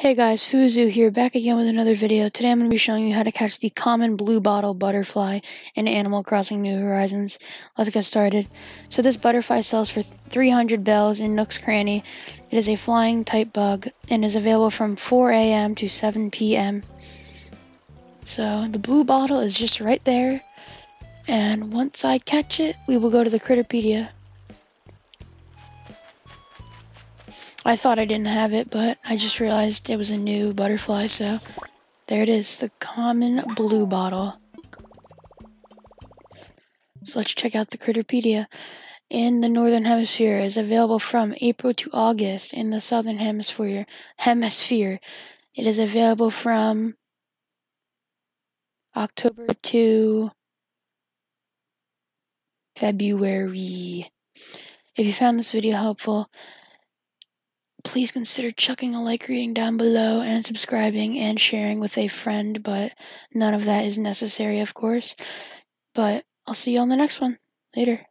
Hey guys, Fuzu here, back again with another video. Today I'm going to be showing you how to catch the common bluebottle butterfly in Animal Crossing New Horizons. Let's get started. So this butterfly sells for 300 bells in Nook's Cranny. It is a flying type bug and is available from 4 a.m. to 7 p.m. So the bluebottle is just right there. And once I catch it, we will go to the Critterpedia. I thought I didn't have it, but I just realized it was a new butterfly, so there it is, the common bluebottle. So let's check out the Critterpedia. In the Northern Hemisphere is available from April to August. In the Southern Hemisphere, hemisphere it is available from October to February. If you found this video helpful, please consider chucking a like reading down below and subscribing and sharing with a friend, but none of that is necessary, of course. But I'll see you on the next one. Later.